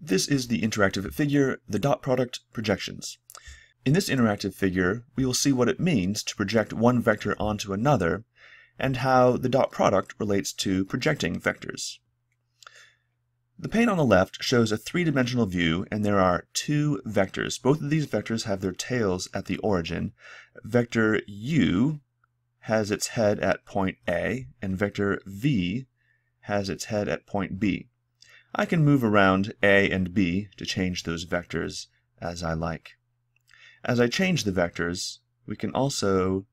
This is the interactive figure, the dot product projections. In this interactive figure, we will see what it means to project one vector onto another, and how the dot product relates to projecting vectors. The pane on the left shows a three-dimensional view, and there are two vectors. Both of these vectors have their tails at the origin. Vector u has its head at point A, and vector v has its head at point B. I can move around A and B to change those vectors as I like. As I change the vectors, we can also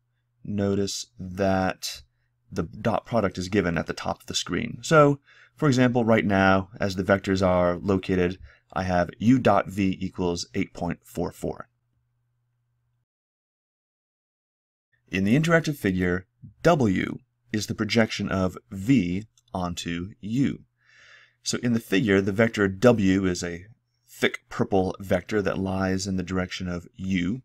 notice that the dot product is given at the top of the screen. So, for example, right now, as the vectors are located, I have u dot v equals 8.44. In the interactive figure, w is the projection of v onto u. So in the figure, the vector w is a thick purple vector that lies in the direction of u.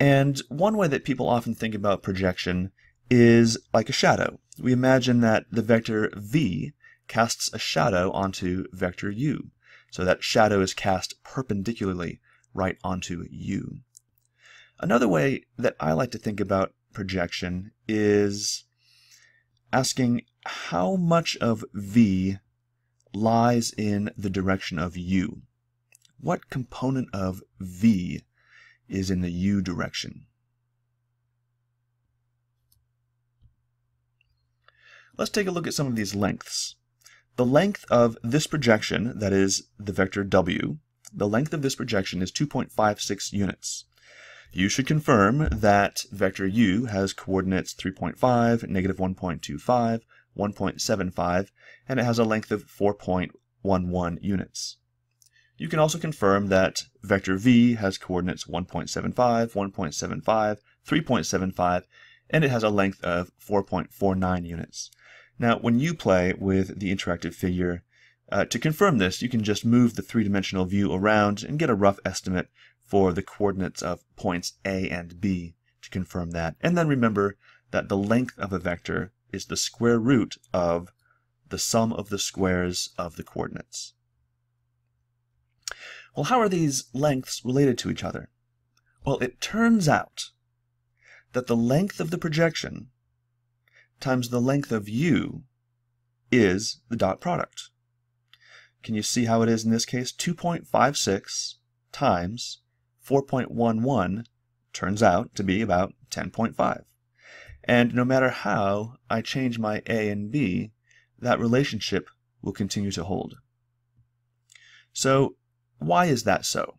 And one way that people often think about projection is like a shadow. We imagine that the vector v casts a shadow onto vector u. So that shadow is cast perpendicularly right onto u. Another way that I like to think about projection is asking how much of v lies in the direction of u. What component of v is in the u direction? Let's take a look at some of these lengths. The length of this projection, that is the vector w, the length of this projection is 2.56 units. You should confirm that vector u has coordinates 3.5, negative 1.25, 1.75, and it has a length of 4.11 units. You can also confirm that vector v has coordinates 1.75, 1.75, 3.75, and it has a length of 4.49 units. Now, when you play with the interactive figure, uh, to confirm this, you can just move the three-dimensional view around and get a rough estimate for the coordinates of points A and B to confirm that. And then remember that the length of a vector is the square root of the sum of the squares of the coordinates. Well, how are these lengths related to each other? Well, it turns out that the length of the projection times the length of u is the dot product. Can you see how it is in this case? 2.56 times 4.11 turns out to be about 10.5. And no matter how I change my A and B, that relationship will continue to hold. So why is that so?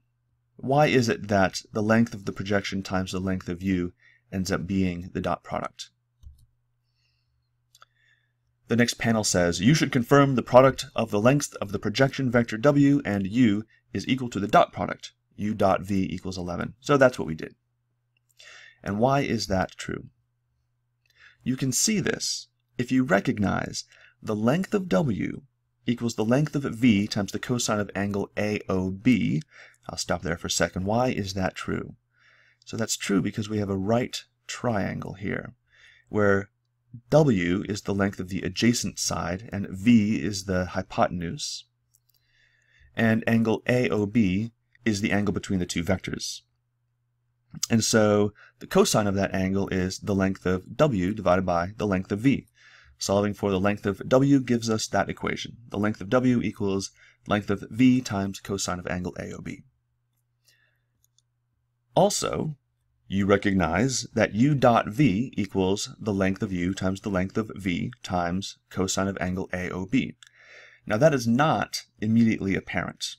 Why is it that the length of the projection times the length of u ends up being the dot product? The next panel says, you should confirm the product of the length of the projection vector w and u is equal to the dot product, u dot v equals 11. So that's what we did. And why is that true? You can see this if you recognize the length of w equals the length of v times the cosine of angle AOB. I'll stop there for a second. Why is that true? So that's true because we have a right triangle here, where W is the length of the adjacent side, and V is the hypotenuse. And angle AOB is the angle between the two vectors. And so the cosine of that angle is the length of W divided by the length of V. Solving for the length of W gives us that equation. The length of W equals length of V times cosine of angle AOB. Also, you recognize that u dot v equals the length of u times the length of v times cosine of angle AOB. Now that is not immediately apparent.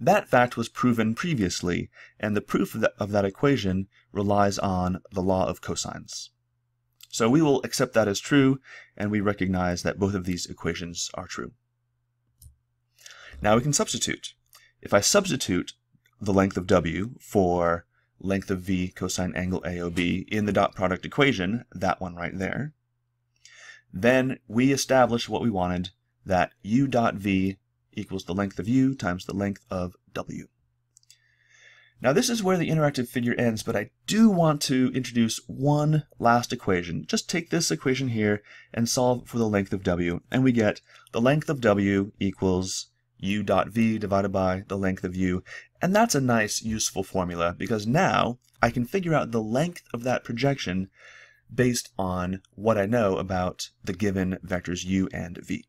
That fact was proven previously, and the proof of that, of that equation relies on the law of cosines. So we will accept that as true, and we recognize that both of these equations are true. Now we can substitute. If I substitute the length of w for length of v cosine angle AOB in the dot product equation, that one right there, then we establish what we wanted, that u dot v equals the length of u times the length of w. Now this is where the interactive figure ends, but I do want to introduce one last equation. Just take this equation here and solve for the length of w, and we get the length of w equals u dot v divided by the length of u. And that's a nice, useful formula, because now I can figure out the length of that projection based on what I know about the given vectors u and v.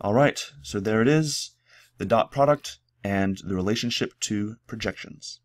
All right, so there it is, the dot product and the relationship to projections.